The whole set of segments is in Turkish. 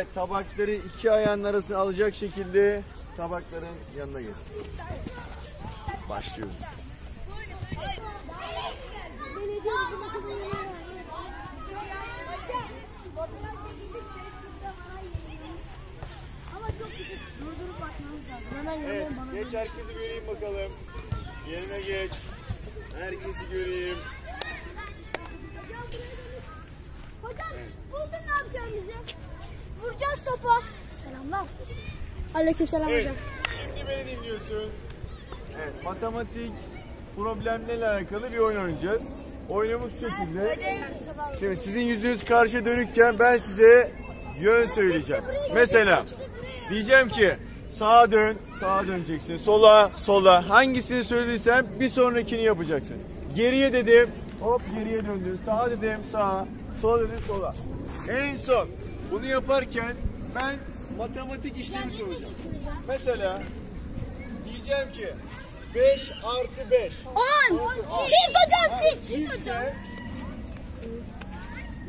Evet, tabakları iki ayağın arasına alacak şekilde tabakların yanına gelsin. Başlıyoruz. Evet, geç herkesi göreyim bakalım. Yerine geç. Herkesi göreyim. Hocam buldun ne yapacağım bizi? Vuracağız topa. Selamlar. Aleykümselam Evet, hocam. şimdi beni dinliyorsun. Evet, matematik problemlerle alakalı bir oyun oynayacağız. Oyunumuz şu şekilde. Şimdi sizin yüzünüz karşı dönükken ben size yön söyleyeceğim. Mesela diyeceğim ki sağa dön, sağa döneceksin. Sola, sola. Hangisini söylediysem bir sonrakini yapacaksın. Geriye dedim, hop geriye döndün. Sağa dedim, sağa. Sola dedim, sola. En son bunu yaparken ben matematik işlemi soracağım. Mesela diyeceğim ki 5 artı 5. 10. Çift hocam çift. Çift hocam.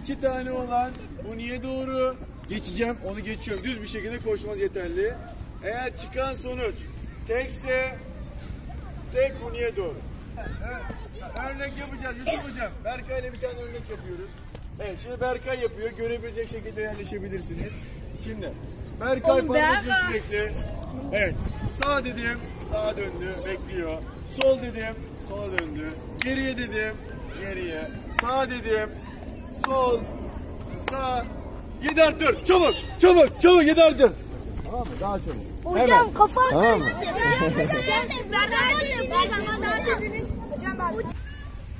İki tane olan bu niye doğru? Geçeceğim onu geçiyorum. Düz bir şekilde koşmanız yeterli. Eğer çıkan sonuç tekse tek bu niye doğru? Evet. Örnek yapacağız Yusuf hocam. Berkay ile bir tane örnek yapıyoruz. Evet şimdi Berkay yapıyor. Görebilecek şekilde yerleşebilirsiniz. Şimdi Berkay parlatıyor sürekli. Evet. Sağ dedim. Sağa döndü. Bekliyor. Sol dedim. Sola döndü. Geriye dedim. Geriye. Sağ dedim. Sol. Sağ. 7 artı 4. Çabuk. Çabuk. Çabuk. 7 artı 4. Tamam mı? Daha çabuk. Hocam kafa Tamam mı? Hocam ben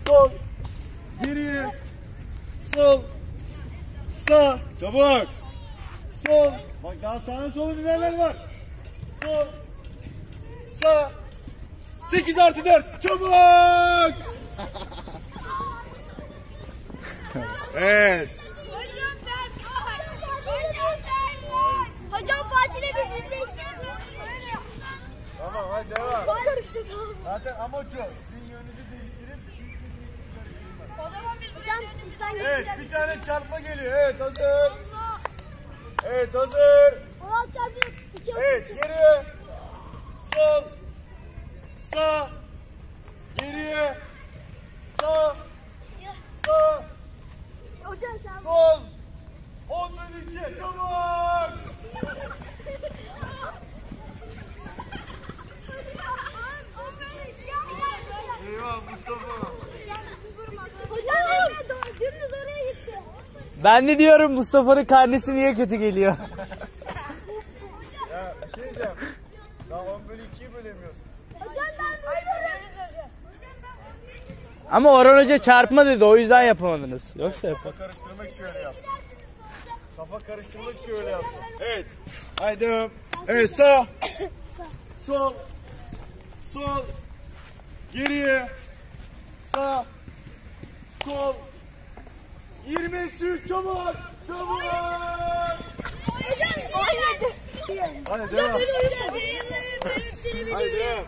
Sol. Geriye. Sol. Sağ. Çabuk. Sol. Bak daha sağın solun ilerler var. Sol. Sağ. 8 artı 4. Çabuk. evet. Hocam Fatih'le biz izledik. Tamam hadi devam. Karıştık. Zaten amaç o. Evet bir tane çarpma geliyor. Evet hazır. Evet hazır. Allah çarpı iki Evet geriye. Sol. Sağ. Geriye. Sağ. Sağ. Hocam sen Sol. Ondan içe çabuk. Ben de diyorum Mustafa'nın karnesi niye kötü geliyor? Ya bir şey diyeceğim. Daha 10 bölü 2'yi bölemiyorsun. Hocam ben vuruyorum. Ama Orhan Hoca çarpma dedi o yüzden yapamadınız. Yoksa yap. Kafa karıştırmak için öyle yaptım. Kafa karıştırmak için öyle yaptım. Evet. Haydi. Evet sağ. Sol. Sol. Geriye. Sağ. Sol. 20 eksi 3 çabuk. Çabuk. Hocam oynadı. Hadi devam. hocam. Benim seni Hadi devam.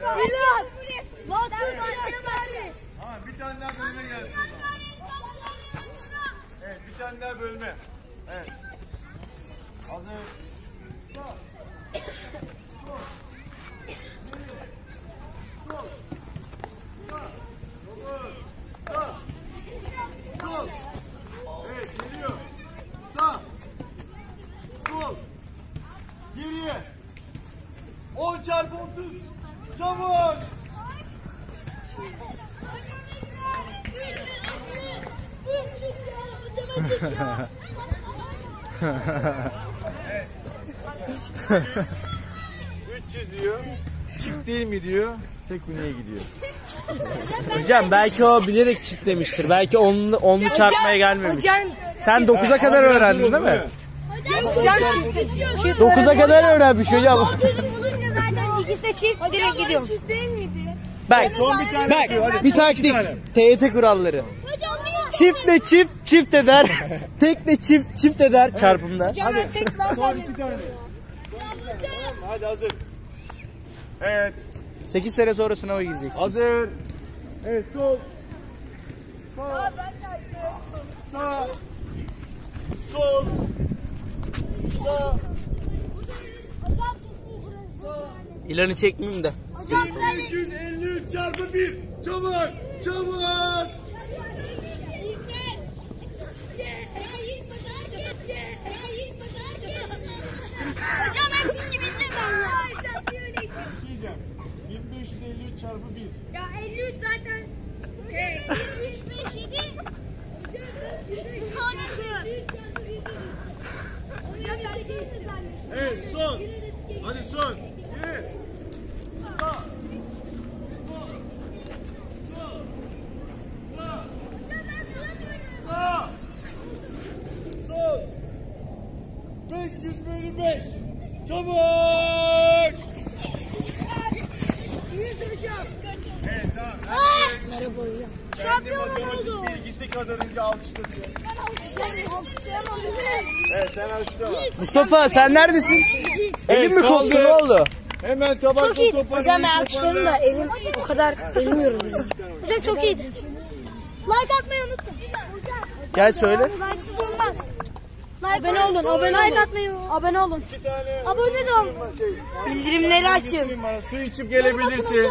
Tamam, devam. Bilal. Batu Fenerbahçe. Tamam, bir tane daha bölme gelsin. Evet bir tane daha bölme. Evet. Hazır. Sağ. Sol. Sol. Sağ. Sol. Sağ. Sol. Evet geliyor. Sağ. Sol. Geriye. 10 çarpı 30. Çabuk. Hocam 300 diyor. Çift değil mi diyor. Tek niye gidiyor. Hocam belki o bilerek çift demiştir. Belki onlu, onlu çarpmaya gelmemiş. Sen 9'a kadar öğrendin değil mi? Hocam çift. 9'a kadar öğrenmiş hocam. İkisi de çift direkt gidiyorum. Çift değil miydi? Bak, Son bir tane yapıyor, bak hadi. bir taktik. tane. TYT kuralları. Hocam Çiftle çift çift eder. Tekle çift çift eder çarpımda. Tek ben Son iki tane. Tamam? Hadi hazır. Evet. 8 sene sonra sınava gireceksin. Hazır. Evet sol. Sağ. Sağ. Sol. İlanı çekmeyeyim de. 1553 çarpı 1. Çabuk. Çabuk. Hocam hepsini bildim ben. Bir şey diyeceğim. 1553 çarpı 1. Ya 53 zaten. Şey, 157. Sonrası. Hocam Evet son. Hadi son. Yürü. Sağ. Sol. Sol. Sağ. Sağ. Sol. 500 bölü 5. Çabuk. Evet tamam. Merhaba hocam. Şampiyon oldu. bilgisi kadarınca alkışlasın. Evet sen alkışla. Mustafa sen neredesin? Elin mi kaldı. koptu ne oldu? Hemen tabakla toparlayın. Hocam ben alkışladım da elim o kadar bilmiyorum. Hocam çok iyiydi. Like atmayı unutmayın. Gel söyle. Like'sız olmaz. Like abone olun, abone olun. Like atmayı, abone olun. Bir tane Abone olun. şey, Bildirimleri açın. Su içip gelebilirsin.